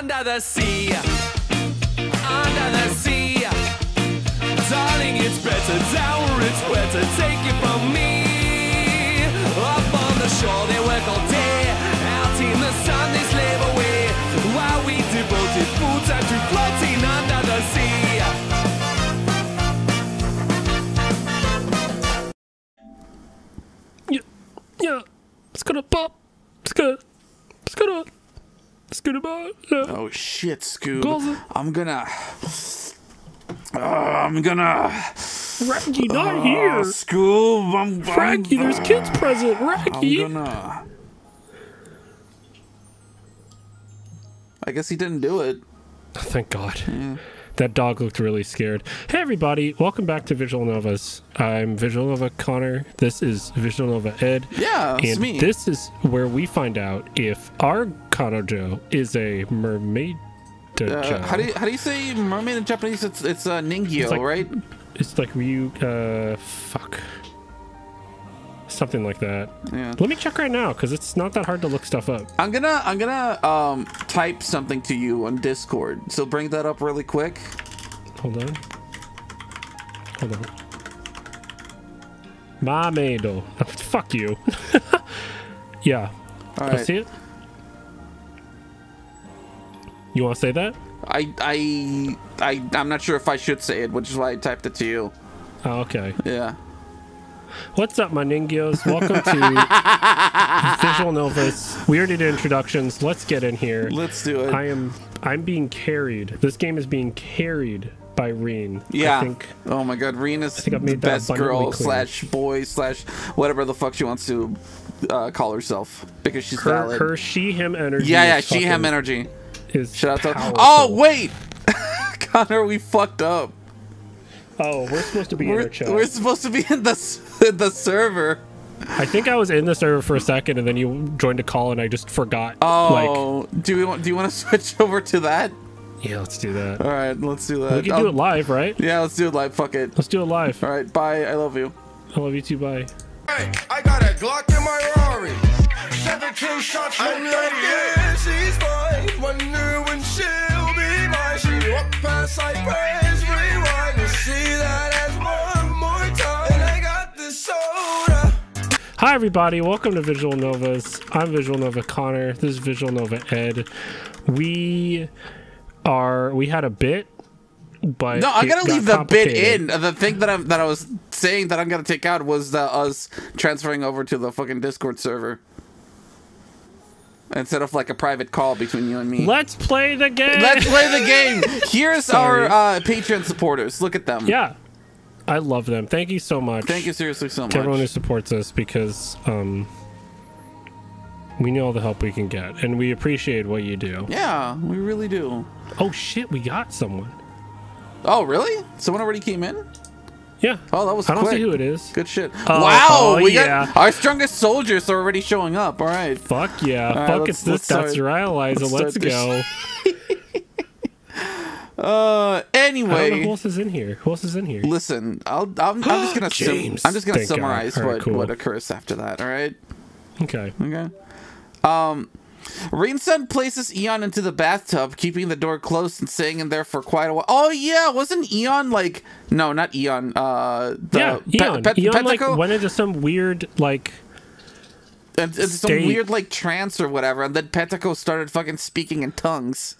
under the sea, under the sea. Darling, it's better down where it's better. Take it from me. Up on the shore, they work all day. Out in the sun, they slave away. While we devoted full time to floating under the sea. Yeah, yeah. It's gonna pop. It's gonna. It's gonna. Yeah. Oh shit, Scoob. I'm gonna. Uh, I'm gonna. Frankie, not Uh, here. Scoob, I'm. I'm, there's kids present. I'm gonna. I guess he didn't do it. Thank God. That dog looked really scared. Hey, everybody. Welcome back to Visual Novas. I'm Visual Nova Connor. This is Visual Nova Ed. Yeah, it's and me. this is where we find out if our Kanojo is a mermaid. Uh, how do you how do you say mermaid in Japanese? It's it's uh, ningyo, like- right? It's like Ryu. Uh, fuck. Something like that. Yeah. Let me check right now because it's not that hard to look stuff up. I'm gonna I'm gonna um type something to you on Discord. So bring that up really quick. Hold on. Hold on. Mamedo. Fuck you. yeah. All Let's see it. You want to say that? I I I I'm not sure if I should say it, which is why I typed it to you. Oh, okay. Yeah. What's up, my ningios? Welcome to Visual Novas. We already did introductions. Let's get in here. Let's do it. I am. I'm being carried. This game is being carried by Reen. yeah. I think. oh my god, Rena's is that best girl clear. slash boy slash whatever the fuck she wants to uh, call herself because she's Her, valid. her she him energy. yeah, yeah, she fucking- energy. Is Shout out to. Oh wait, Connor, we fucked up. Oh, we're supposed to be in We're, our chat. we're supposed to be in the in the server. I think I was in the server for a second, and then you joined a call, and I just forgot. Oh, like, Oh, do we want do you want to switch over to that? yeah, let's do that. All right, let's do that. We can I'll- do it oh. live, right? Yeah, let's do it live. Fuck it. Let's do it live. All right, bye. I love you. I love you too. Bye. Hey, I got a Glock in my Rari. 17 shots I'm like, yeah, she's mine. Wonder when she'll be mine. She walk past like praise, Hi, everybody. Welcome to Visual Novas. I'm Visual Nova Connor. This is Visual Nova Ed. We are. We had a bit, but No, I it gotta got leave the bit in. The thing that I'm that I was saying that I'm gonna take out was the us transferring over to the fucking Discord server instead of like a private call between you and me. Let's play the game. Let's play the game. Here's Sorry. our uh, Patreon supporters. Look at them. Yeah, I love them. Thank you so much. Thank you seriously so much. to everyone who supports us because um, we need all the help we can get, and we appreciate what you do. Yeah, we really do. Oh shit, we got someone. Oh, really? Someone already came in? Yeah. Oh, that was I don't quick. see who it is. Good shit. Oh, wow, oh, we yeah. got our strongest soldiers are already showing up. All right. Fuck yeah. Fuck it's this. That's right, Eliza. let's Let's, go. Uh, I don't know anyway. who else is in here. Who else is in here? Listen, I'll, I'm, I'm just gonna James. I'm just gonna summarize right, what cool. what occurs after that. All right. Okay. Okay. Um, Rainsun places Eon into the bathtub, keeping the door closed and staying in there for quite a while. Oh yeah, wasn't Eon like? No, not Eon. Uh, the yeah, Eon. Pe- Eon like went into some weird like. and, and some weird like trance or whatever, and then Pentaco started fucking speaking in tongues.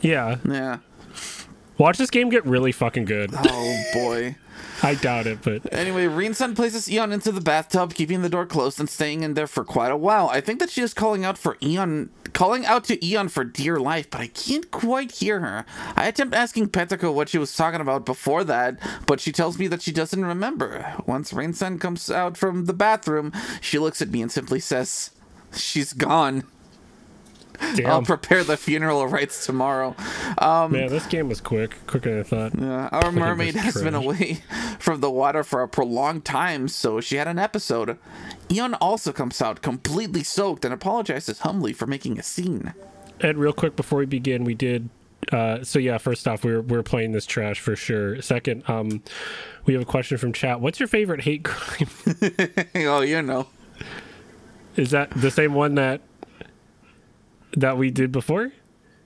Yeah. Yeah. Watch this game get really fucking good. Oh boy. I doubt it, but Anyway, Rin-san places Eon into the bathtub, keeping the door closed and staying in there for quite a while. I think that she is calling out for Eon, calling out to Eon for dear life, but I can't quite hear her. I attempt asking Pentaco what she was talking about before that, but she tells me that she doesn't remember. Once Rin-san comes out from the bathroom, she looks at me and simply says, "She's gone. I'll prepare the funeral rites tomorrow." Um, Man, this game was quick. Quicker than I thought. Yeah, our mermaid this has been away from the water for a prolonged time, so she had an episode. Eon also comes out completely soaked and apologizes humbly for making a scene. Ed, real quick before we begin, we did. Uh, so yeah, first off, we're we're playing this trash for sure. Second, um, we have a question from chat. What's your favorite hate crime? oh, you know. Is that the same one that that we did before?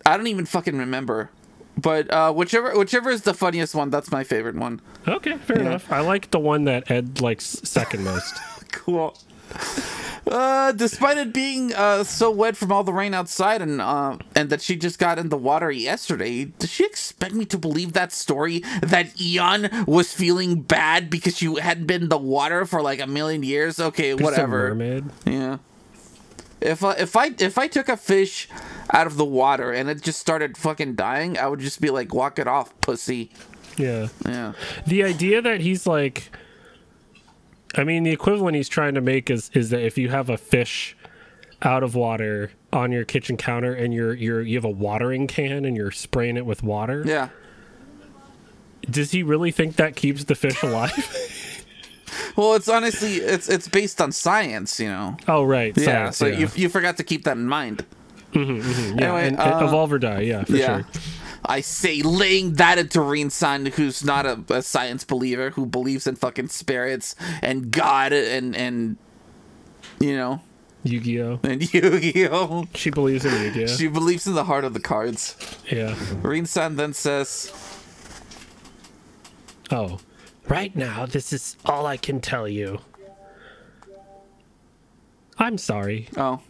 I don't even fucking remember. But uh, whichever whichever is the funniest one, that's my favorite one. Okay, fair enough. I like the one that Ed likes second most. Cool. Uh, despite it being uh, so wet from all the rain outside and uh, and that she just got in the water yesterday, does she expect me to believe that story that Eon was feeling bad because she hadn't been in the water for like a million years? Okay, a whatever. mermaid. Yeah. If I, if I if I took a fish out of the water and it just started fucking dying, I would just be like, walk it off, pussy. Yeah. Yeah. The idea that he's like I mean the equivalent he's trying to make is is that if you have a fish out of water on your kitchen counter and you're you're you have a watering can and you're spraying it with water. Yeah. Does he really think that keeps the fish alive? Well, it's honestly it's it's based on science, you know. oh right. Yeah. science, so yeah. you you forgot to keep that in mind. yeah, anyway, and, uh, evolve or die, yeah, for yeah. sure. I say laying that into Rin-san, who's not a, a science believer, who believes in fucking spirits and God and and you know Yu-Gi-Oh. and Yu-Gi-Oh. She believes in Yu-Gi-Oh. She believes in the heart of the cards. yeah. Rin-san then says, Oh. Right now, this is all I can tell you. I'm sorry. "Oh."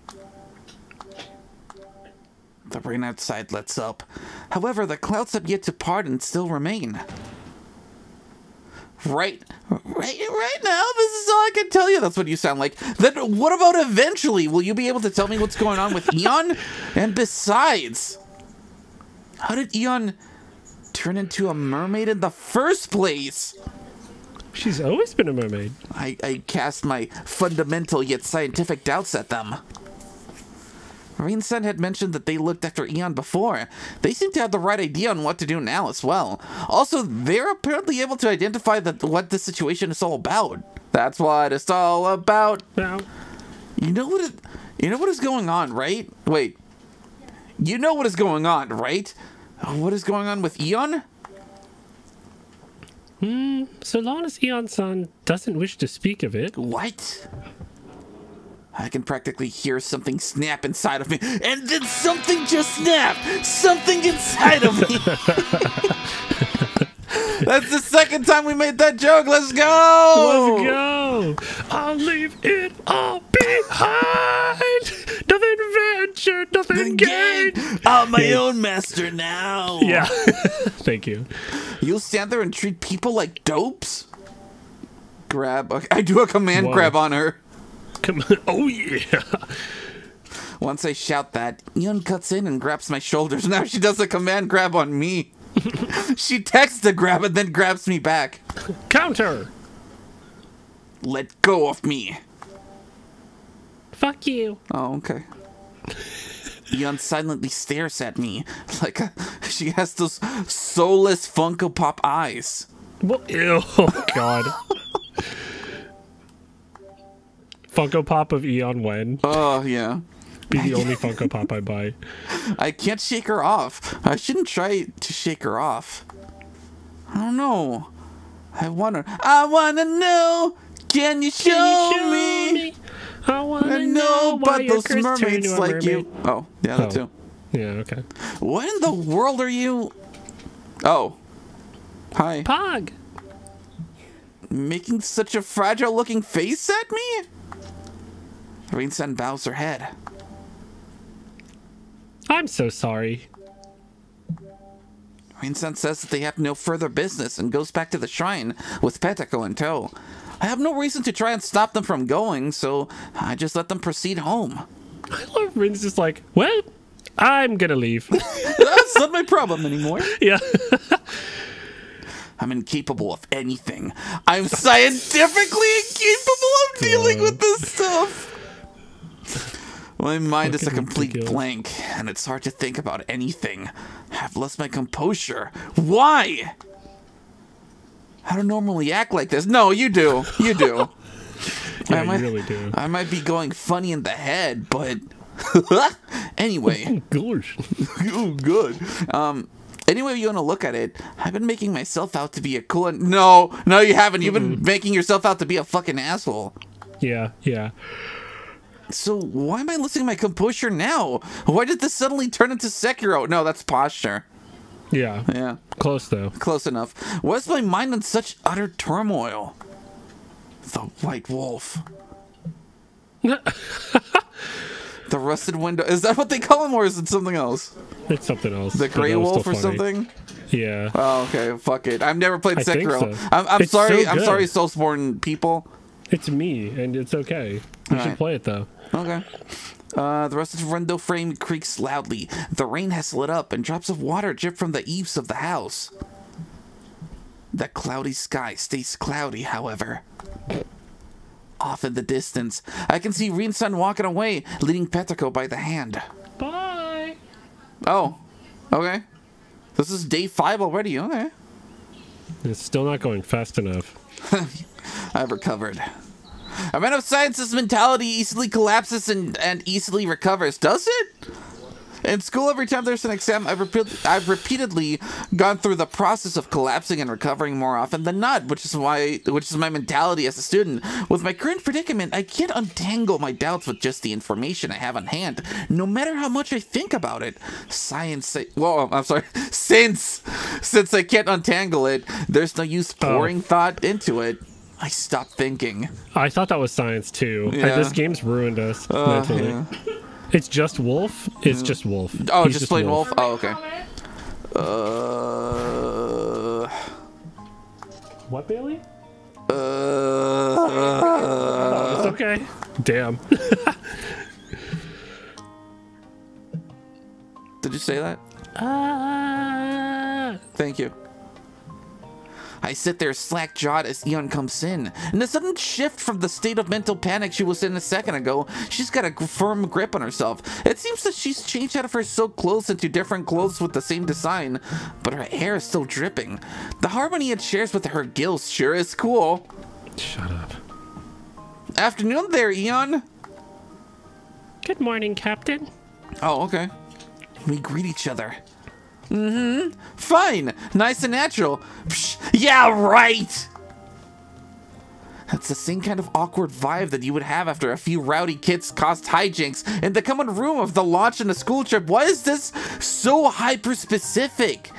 The rain outside lets up. However, the clouds have yet to part and still remain. Right, right, right now, this is all I can tell you. That's what you sound like. Then, what about eventually? Will you be able to tell me what's going on with Eon? and besides, how did Eon turn into a mermaid in the first place? She's always been a mermaid. I, I cast my fundamental yet scientific doubts at them. Rin-san had mentioned that they looked after Eon before. They seem to have the right idea on what to do now as well. Also, they're apparently able to identify that what the situation is all about. That's what it's all about. Now, You know what? It, you know what is going on, right? Wait. You know what is going on, right? What is going on with Eon? Hmm, so long as Eon-san doesn't wish to speak of it, What? I can practically hear something snap inside of me, and then something just snapped! Something inside of me! That's the second time we made that joke! Let's go! let's go. I'll leave it all behind. Nothing venture, nothing gain. I'm my own master now! Yeah. Thank you. You'll stand there and treat people like dopes? Grab. okay, I do a command Whoa. grab on her. Come on. Oh yeah. Once I shout that, Eon cuts in and grabs my shoulders. Now she does a command grab on me. she texts to grab and then grabs me back. Counter. Let go of me. Fuck you. Oh, okay. Eon silently stares at me like a, she has those soulless Funko Pop eyes. Well, ew. Oh God. Funko Pop of Eon Wen. Oh, yeah. Be the only Funko Pop I buy. I can't shake her off. I shouldn't try to shake her off. I don't know. I wanna. I wanna know. Can you show, Can you me? I wanna I know know, why but those curse turned mermaids a like mermaid. you. Oh, yeah, that Oh. too. Yeah. Okay. What in the world are you? Oh. Hi. Pog. Making such a fragile looking face at me? Rin-san bows her head. I'm so sorry. Rin-san says that they have no further business and goes back to the shrine with Petako in tow. I have no reason to try and stop them from going, so I just let them proceed home. I love Rin's just like, well, I'm gonna leave. That's not my problem anymore. yeah. I'm incapable of anything. I'm scientifically incapable of dealing with this stuff. My mind is a complete ridiculous. blank, and it's hard to think about anything. I've lost my composure. Why? I don't normally act like this. No, you do. You do. Yeah, I might, you really do. I might be going funny in the head, but anyway. Oh, Gosh. oh, good. Um, any way you want to look at it, I've been making myself out to be a cool. No, no, you haven't. You've been making yourself out to be a fucking asshole. Yeah, yeah. So why am I losing my composure now? Why did this suddenly turn into Sekiro? No, that's posture. Yeah. Yeah, Close though. close enough. Why is my mind in such utter turmoil? The White Wolf. The Rusted Window. Is that what they call him, or is it something else? It's something else. The Grey Wolf or funny. something? Yeah. Oh, okay. Fuck it. I've never played Sekiro. so. I'm, I'm sorry. so I'm sorry, Soulsborne people. It's me, and it's okay. You should play it though. Okay. Uh, the rusted window frame creaks loudly. The rain has lit up, and drops of water drip from the eaves of the house. The cloudy sky stays cloudy, however. Off in the distance, I can see Rinsan walking away, leading Petrico by the hand. Bye. Oh, okay. This is day five already. Okay. It's still not going fast enough. I've recovered. A man of science's mentality easily collapses and, and easily recovers, does it? In school, every time there's an exam, I've, repeat, I've repeatedly gone through the process of collapsing and recovering more often than not, which is why, which is my mentality as a student. With my current predicament, I can't untangle my doubts with just the information I have on hand, no matter how much I think about it. Science, well, I'm sorry, since since I can't untangle it, there's no use oh. pouring thought into it. I stopped thinking. I thought that was science too. Yeah. This game's ruined us Uh, mentally. yeah. It's just Wolf. It's just Wolf. Oh, He's just, plain wolf. Oh, okay. Uh, What, Bailey? uh, It's okay. Damn. did you say that? Ah. Thank you. I sit there slack jawed as Eon comes in. In a sudden shift from the state of mental panic she was in a second ago, she's got a firm grip on herself. It seems that she's changed out of her silk clothes into different clothes with the same design, but her hair is still dripping. The harmony it shares with her gills sure is cool. Shut up. Afternoon there, Eon. Good morning, Captain. Oh, okay. We greet each other. Mm-hmm. Fine. Nice and natural. Psh, yeah, right. That's the same kind of awkward vibe that you would have after a few rowdy kids caused hijinks in the common room of the launch in a school trip. Why is this so hyper specific?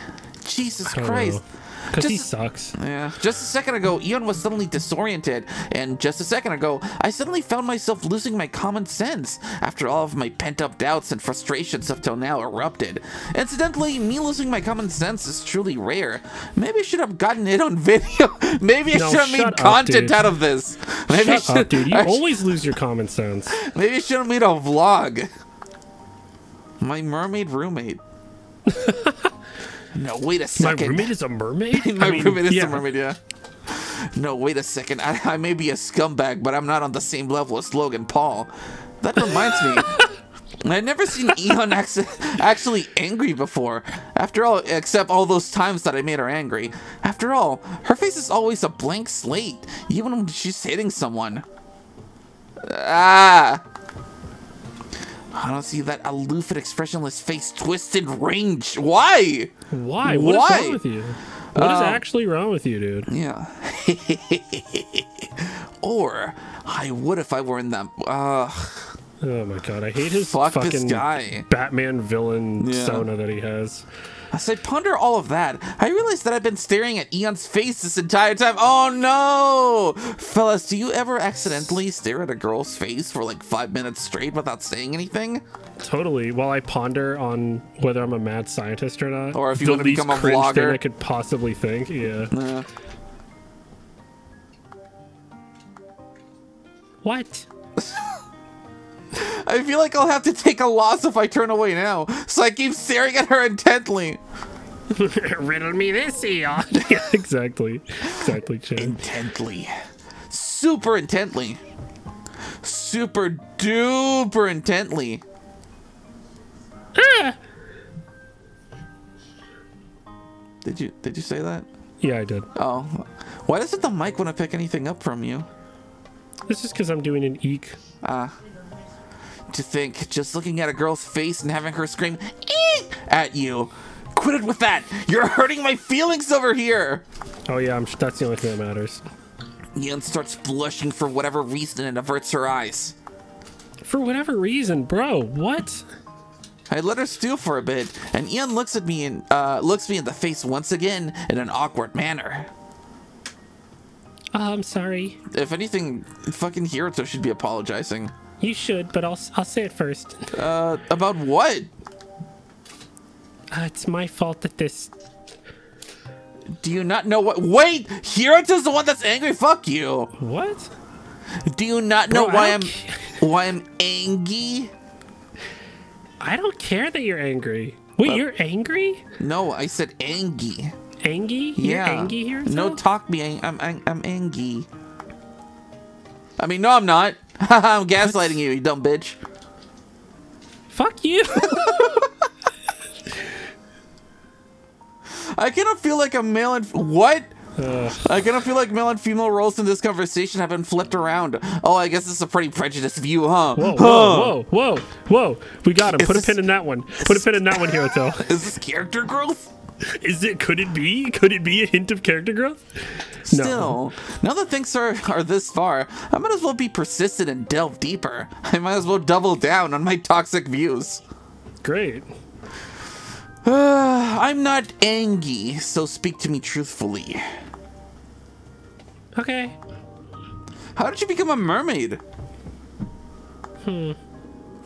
Jesus Christ. Because he Just- sucks. Yeah. Just a second ago, Eon was suddenly disoriented, and just a second ago, I suddenly found myself losing my common sense after all of my pent up doubts and frustrations up till now erupted. Incidentally, me losing my common sense is truly rare. Maybe I should have gotten it on video. Maybe I No, should have made up, content dude. out of this. Maybe I Shut up, dude. You I always lose your common sense. Maybe I should have made a vlog. My mermaid roommate. no, wait a second. My roommate is a mermaid? My I mean, roommate is yeah. the mermaid, yeah. No, wait a second. I, I may be a scumbag, but I'm not on the same level as Logan Paul. That reminds me. I've never seen Eon actually angry before. After all, except all those times that I made her angry. After all, her face is always a blank slate, even when she's hitting someone. Ah! I don't see that aloof and expressionless face twisted range. Why? Why? What is Why? wrong with you? What is Uh, actually wrong with you, dude? Yeah. or I would if I were in that. Uh, Oh my god, I hate his fuck fucking guy. Batman villain Yeah. persona that he has. As I ponder all of that, I realize that I've been staring at Eon's face this entire time. Oh no! Fellas, do you ever accidentally stare at a girl's face for like five minutes straight without saying anything? Totally. While I ponder on whether I'm a mad scientist or not, Or if you the wanna become a cringe thing vlogger. I could possibly think. Yeah. Uh, What? I feel like I'll have to take a loss if I turn away now, so I keep staring at her intently. Riddle me this, Eon. yeah, exactly. Exactly, Chan. intently. Super intently. Super duper intently. Did you did you say that? Yeah, I did. Oh. Why doesn't the mic want to pick anything up from you? This is because I'm doing an eek. Ah. To think, just looking at a girl's face and having her scream "Eek!" at you. Quit it with that! You're hurting my feelings over here! Oh yeah, I'm, that's the only thing that matters. Eon starts blushing for whatever reason and averts her eyes. for whatever reason, bro. What? I let her stew for a bit, and Eon looks at me and uh, looks me in the face once again in an awkward manner. Oh, I'm sorry. If anything, fucking Hiroto should be apologizing. You should, but I'll I'll say it first. Uh, about what? Uh, it's my fault that this. Do you not know what? Wait, Hiroto's the one that's angry. Fuck you. What? Do you not know Bro, why I'm why I'm angry? I don't care that you're angry. Wait, you're angry? No, I said angry. Angy? You're Yeah. angry here? No, talk me. I'm I'm, I'm angry. I mean, no, I'm not. I'm gaslighting you, you dumb bitch. Fuck you. I cannot feel like a male and what? Ugh. I cannot feel like male and female roles in this conversation have been flipped around. Oh, I guess it's a pretty prejudiced view, huh? Whoa, Huh. whoa, whoa, whoa, whoa. We got him. Is Put a pin in that one. Put a pin in that one, Hiroto. Is this character growth? Is it, could it be? Could it be a hint of character growth? No. Still, now that things are, are this far, I might as well be persistent and delve deeper. I might as well double down on my toxic views. Great. Uh, I'm not angry, so speak to me truthfully. Okay. How did you become a mermaid? Hmm.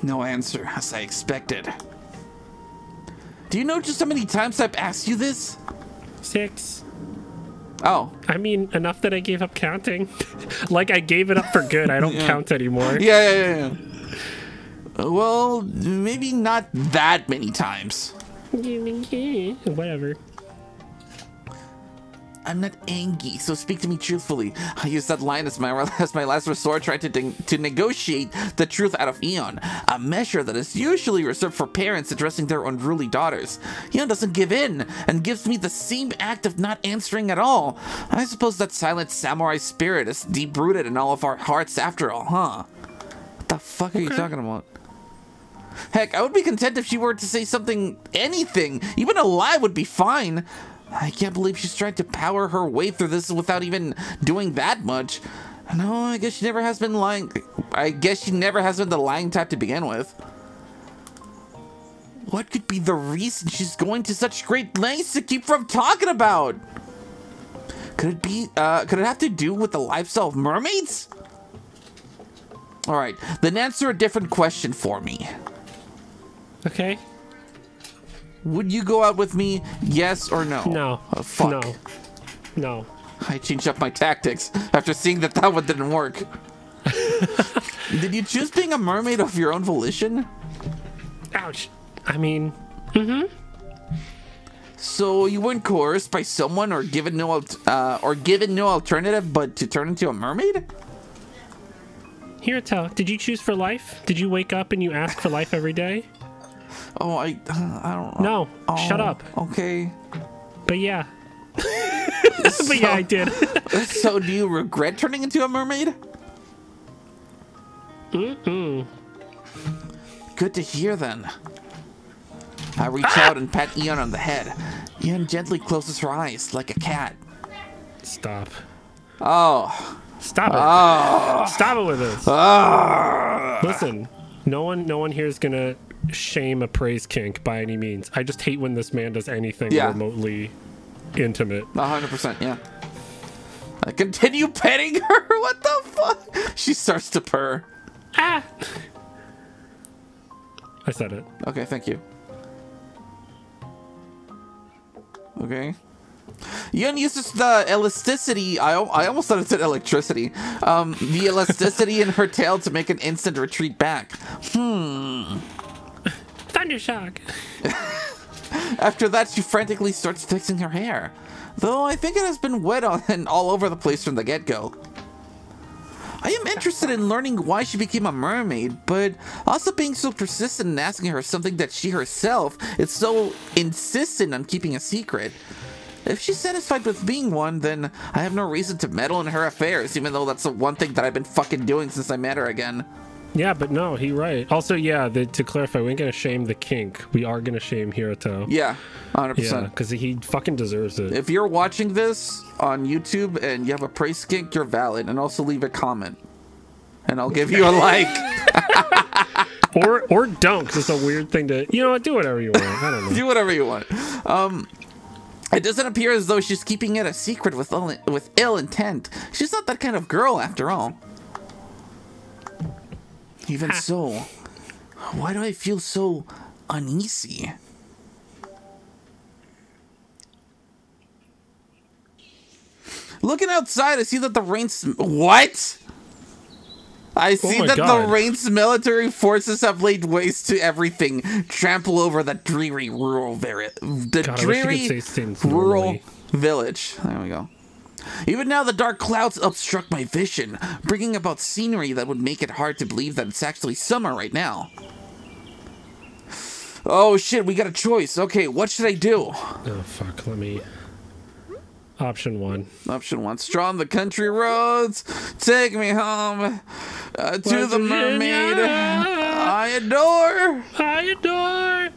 No answer, as I expected. Do you know just how many times I've asked you this? Six. Oh, I mean, enough that I gave up counting. like I gave it up for good. I don't Yeah. count anymore. yeah, yeah, yeah. yeah. Uh, well, maybe not that many times. Eh, whatever. I'm not angry, so speak to me truthfully. I used that line as my as my last resort, trying to to negotiate the truth out of Eon, a measure that is usually reserved for parents addressing their unruly daughters. Eon doesn't give in and gives me the same act of not answering at all. I suppose that silent samurai spirit is deep rooted in all of our hearts, after all, huh? What the fuck are you talking about? Heck, I would be content if she were to say something, anything, even a lie would be fine. I can't believe she's tried to power her way through this without even doing that much. No, I guess she never has been lying. I guess she never has been the lying type to begin with. What could be the reason she's going to such great lengths to keep from talking about? Could it be, uh, could it have to do with the lifestyle of mermaids? Alright, then answer a different question for me. Okay. Would you go out with me, yes or no? No. Oh, fuck. No. No. I changed up my tactics after seeing that that one didn't work. Did you choose being a mermaid of your own volition? Ouch. I mean, mhm. So you weren't coerced by someone or given no alt- uh, or given no alternative but to turn into a mermaid? Hiroto, did you choose for life? Did you wake up and you ask for life every day? Oh, I I don't know. No. Shut Oh, up. Okay. But yeah. but yeah, I did. So do you regret turning into a mermaid? Mm-mm. Good to hear then. I reach out and pat Eon on the head. Eon gently closes her eyes like a cat. Stop. Oh. Stop it. Oh. Stop it with this. Ah. Listen, no one no one here is gonna shame a praise kink by any means. I just hate when this man does anything Yeah. remotely intimate. A hundred percent, yeah. I continue petting her. What the fuck? She starts to purr. Ah! I said it. Okay, thank you. Okay. Eon uses the elasticity. I, I almost thought it said electricity. Um, the elasticity in her tail to make an instant retreat back. Thundershock. After that, she frantically starts fixing her hair. Though I think it has been wet on and all over the place from the get go. I am interested in learning why she became a mermaid, but also being so persistent in asking her something that she herself is so insistent on keeping a secret. If she's satisfied with being one, then I have no reason to meddle in her affairs, even though that's the one thing that I've been fucking doing since I met her again. Yeah, but no, he right. Also, yeah, the, to clarify, we ain't gonna shame the kink. We are gonna shame Hiroto. Yeah, 100%. Yeah, because he fucking deserves it. If you're watching this on YouTube and you have a praise kink, you're valid, and also leave a comment. and I'll give you a like. or or don't, 'cause it's a weird thing to. You know? Do whatever you want. I don't know. Do whatever you want. Um, it doesn't appear as though she's keeping it a secret with with ill intent. She's not that kind of girl, after all. Even so, why do I feel so uneasy? Looking outside, I see that the Rain's what? I oh see Oh that God. the Rain's military forces have laid waste to everything, trample over the dreary rural the God, I wish you dreary could say things rural village. There we go. Even now, the dark clouds obstruct my vision, bringing about scenery that would make it hard to believe that it's actually summer right now. Oh shit, we got a choice. Okay, what should I do? Oh fuck. Let me. Option one. Option one: Strong the country roads, take me home uh, to West the mermaid Virginia. I adore. I adore.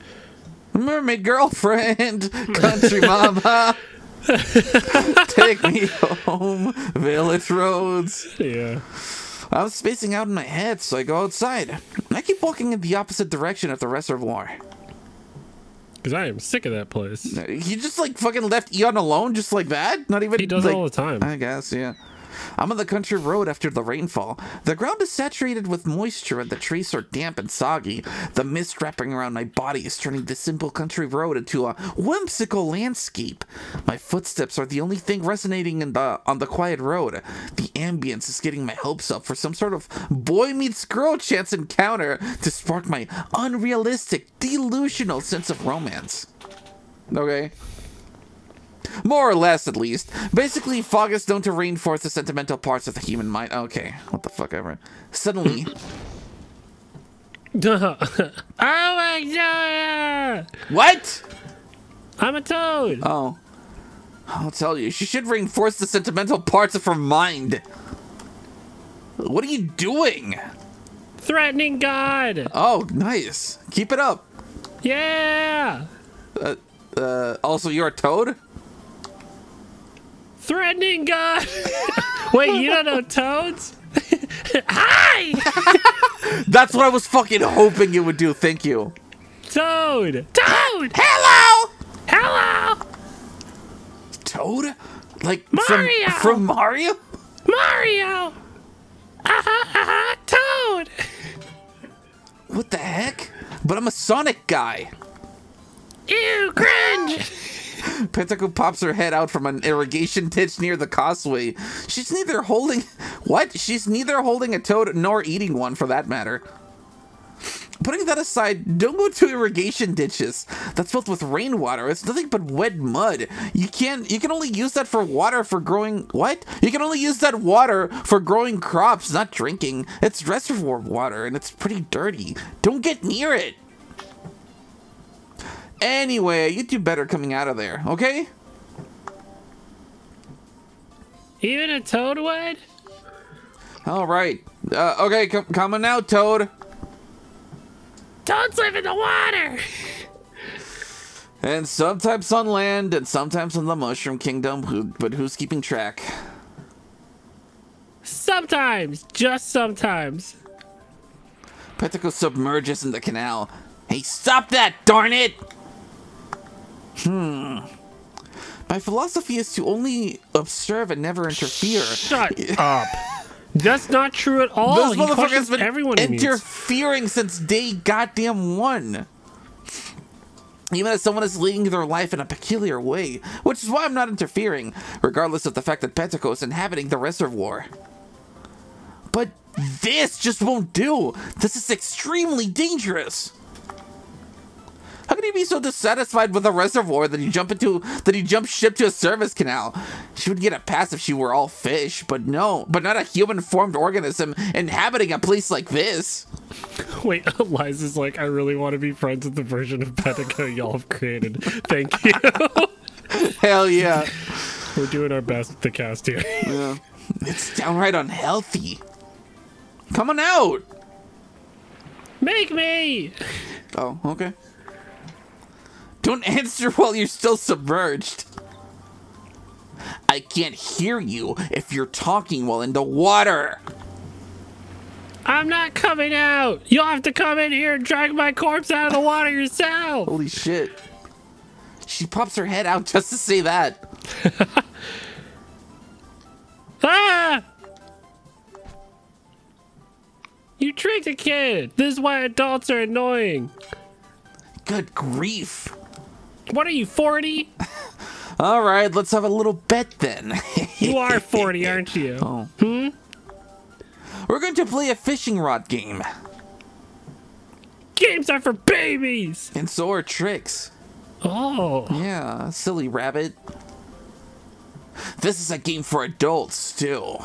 Mermaid girlfriend, country mama. Take me home, village roads. Yeah. I was spacing out in my head, so I go outside. I keep walking in the opposite direction of the reservoir. Because I am sick of that place. You just like fucking left Eon alone just like that? Not even He does like, all the time. I guess, yeah. I'm on the country road after the rainfall. The ground is saturated with moisture and the trees are damp and soggy. The mist wrapping around my body is turning this simple country road into a whimsical landscape. My footsteps are the only thing resonating in the on the quiet road. The ambience is getting my hopes up for some sort of boy meets girl chance encounter to spark my unrealistic, delusional sense of romance. Okay. More or less, at least. Basically, fog is known to reinforce the sentimental parts of the human mind. Okay, what the fuck ever. Suddenly, oh my god! what? I'm a toad. Oh, I'll tell you. She should reinforce the sentimental parts of her mind. What are you doing? Threatening God. Oh, nice. Keep it up. Yeah. Uh, also, you're a toad? Threatening God. Wait, you don't know toads? Hi, That's what I was fucking hoping you would do. Thank you. Toad. Toad. Hello! Hello, Toad? Like Mario! from from Mario? Mario. Ah, Toad. What the heck? But I'm a Sonic guy. Ew, cringe. Pentacle pops her head out from an irrigation ditch near the causeway. She's neither holding what? She's neither holding a toad nor eating one for that matter. Putting that aside, don't go to irrigation ditches. That's filled with rainwater. It's nothing but wet mud. You can't you can only use that for water for growing what? You can only use that water for growing crops, not drinking. It's reservoir water and it's pretty dirty. Don't get near it. Anyway, you do better coming out of there, okay? Even a toad would? All right. Uh, okay, come coming out, Toad. Toads live in the water. And sometimes on land, and sometimes in the Mushroom Kingdom. Who, but who's keeping track? Sometimes, just sometimes. Petako submerges in the canal. Hey, stop that! Darn it! Hmm. My philosophy is to only observe and never interfere. Shut up. That's not true at all. This He motherfucker's been everyone meets. interfering since day goddamn one. Even as someone is leading their life in a peculiar way, which is why I'm not interfering, regardless of the fact that Pentaco is inhabiting the reservoir. But this just won't do. This is extremely dangerous. How can you be so dissatisfied with a reservoir that you jump into that you jump ship to a service canal? She would get a pass if she were all fish, but no, but not a human formed organism inhabiting a place like this. Wait, Eliza's like, I really want to be friends with the version of Petako y'all have created. Thank you. Hell yeah. We're doing our best with the cast here. Yeah. It's downright unhealthy. Come on out. Make me! Oh, okay. Don't answer while you're still submerged. I can't hear you if you're talking while in the water. I'm not coming out. You'll have to come in here and drag my corpse out of the water yourself. Holy shit. She pops her head out just to say that. Ah! You tricked a kid. This is why adults are annoying. Good grief. What are you, 40? All right, let's have a little bet then. You are 40, aren't you? oh. Hmm? We're going to play a fishing rod game. Games are for babies. And so are tricks. Oh. Yeah, silly rabbit. This is a game for adults, too.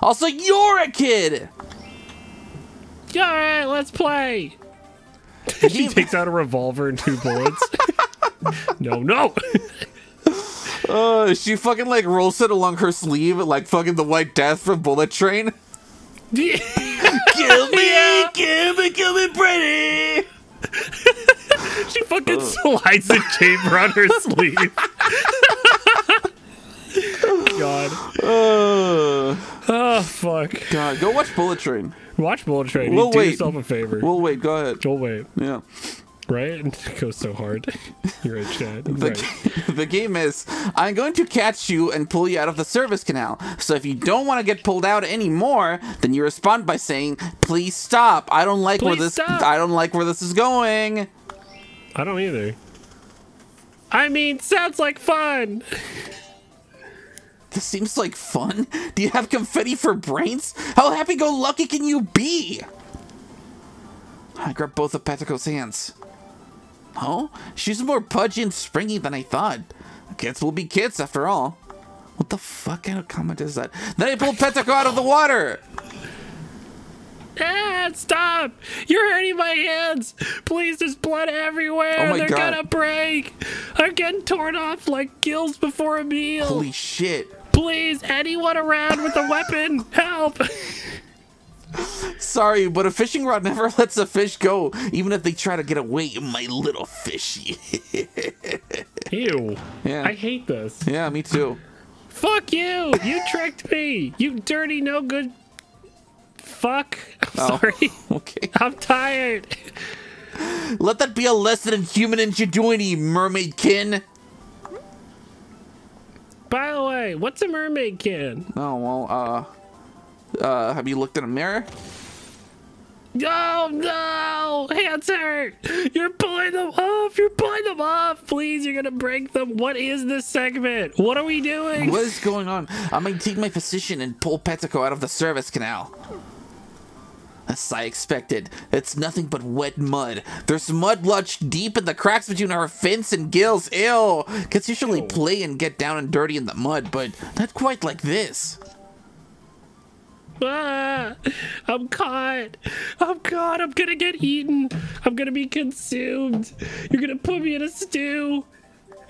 Also, you're a kid! All right, let's play. She takes out a revolver and two bullets. no, no. Uh, she fucking like rolls it along her sleeve like fucking the White Death from Bullet Train. Kill me, Yeah. kill me, kill me, pretty. she fucking slides a chamber on her sleeve. God. Uh, Oh, fuck. God, go watch Bullet Train. Watch Bullet Train. We'll Do wait. yourself a favor. We'll wait, go ahead. We'll wait. Yeah. Right? It goes so hard. You're right, Chad. The, Right. the game is I'm going to catch you and pull you out of the service canal. So if you don't want to get pulled out anymore, then you respond by saying, "Please stop. I don't like where this stop." I don't like where this is going." I don't either. I mean, sounds like fun. This seems like fun. Do you have confetti for brains? How happy-go-lucky can you be? I grab both of Petrico's hands. Oh, she's more pudgy and springy than I thought. Kids will be kids after all. What the fuck kind of comment is that? Then I pulled Petrico out of the water. Ah, stop! You're hurting my hands. Please, there's blood everywhere. Oh my They're God. gonna break. I'm getting torn off like gills before a meal. Holy shit. Please, anyone around with a weapon, help! Sorry, but a fishing rod never lets a fish go, even if they try to get away, my little fishy. Ew. Yeah. I hate this. yeah, me too. Fuck you! You tricked me! You dirty, no good. Fuck. I'm Oh. sorry. Okay. I'm tired. Let that be a lesson in human ingenuity, mermaid kin. By the way, what's a mermaid can? Oh, well, uh, uh, have you looked in a mirror? Oh no! Hands hurt! You're pulling them off! You're pulling them off! Please, you're gonna break them. What is this segment? What are we doing? What is going on? I might take my position and pull Petico out of the service canal. As I expected, it's nothing but wet mud. There's mud lodged deep in the cracks between our fins and gills. Ew! Kids usually play and get down and dirty in the mud, but not quite like this. Ah, I'm caught. I'm caught. I'm gonna get eaten. I'm gonna be consumed. You're gonna put me in a stew.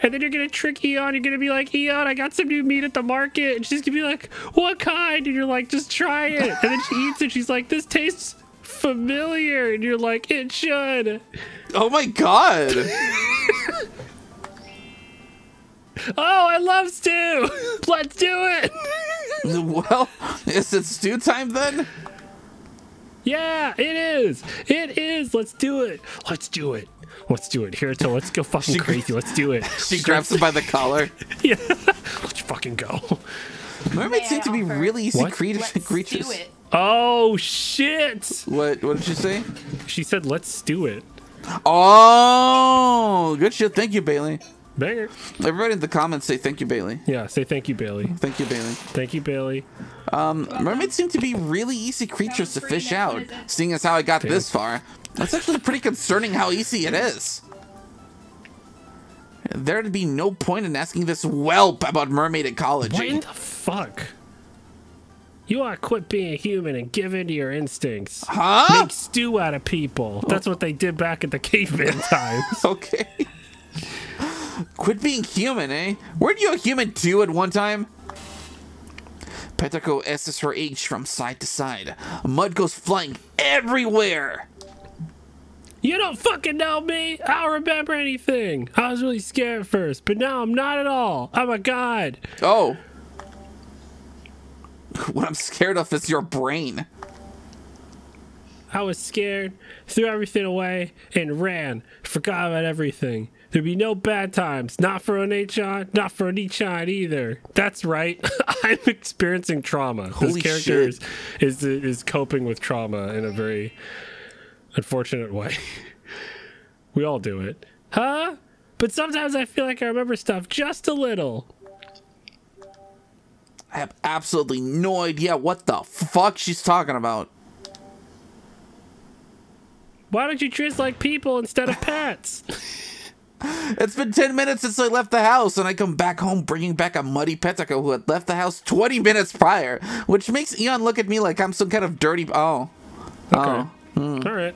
And then you're gonna trick Eon. You're gonna be like, Eon, I got some new meat at the market. And she's gonna be like, What kind? And you're like, Just try it. And then she eats it. She's like, This tastes familiar. And you're like, It should. Oh my god! Oh, I love stew. Let's do it. well, is it stew time then? Yeah, it is. It is. Let's do it. Let's do it. Let's do it. Here, let's go fucking She- crazy. Let's do it. She grabs him by the collar. Yeah. Let's fucking go. Mermaids seem to be really easy What? Let's creatures. do it. Oh shit! What? What did you say? She said, "Let's do it." Oh, good shit. Thank you, Bailey. Banger. Everybody in the comments say thank you, Bailey. Yeah. Say thank you, Bailey. Thank you, Bailey. Thank you, Bailey. Um, mermaids seem to be really easy creatures to fish out, seeing as how I got this far. That's actually pretty concerning how easy it is. There'd be no point in asking this whelp about mermaid ecology. What the fuck? You ought to quit being a human and give in to your instincts. Huh? Make stew out of people. That's what they did back at the caveman times. Okay. Quit being human, eh? Weren't you a human too at one time? Petrico S's her age from side to side. Mud goes flying everywhere. You don't fucking know me. I don't remember anything. I was really scared at first, but now I'm not at all. I'm a god. Oh. What I'm scared of is your brain. I was scared, threw everything away, and ran. Forgot about everything. There'd be no bad times. Not for Onichan, not for Onichan either. That's right. I'm experiencing trauma. Holy this character shit. is, is is coping with trauma in a very unfortunate way. we all do it. Huh? But sometimes I feel like I remember stuff just a little. I have absolutely no idea what the fuck she's talking about. Why don't you dress like people instead of pets? it's been 10 minutes since I left the house, and I come back home bringing back a muddy Petako who had left the house 20 minutes prior, which makes Eon look at me like I'm some kind of dirty. Oh. Okay. Oh. Mm. All right.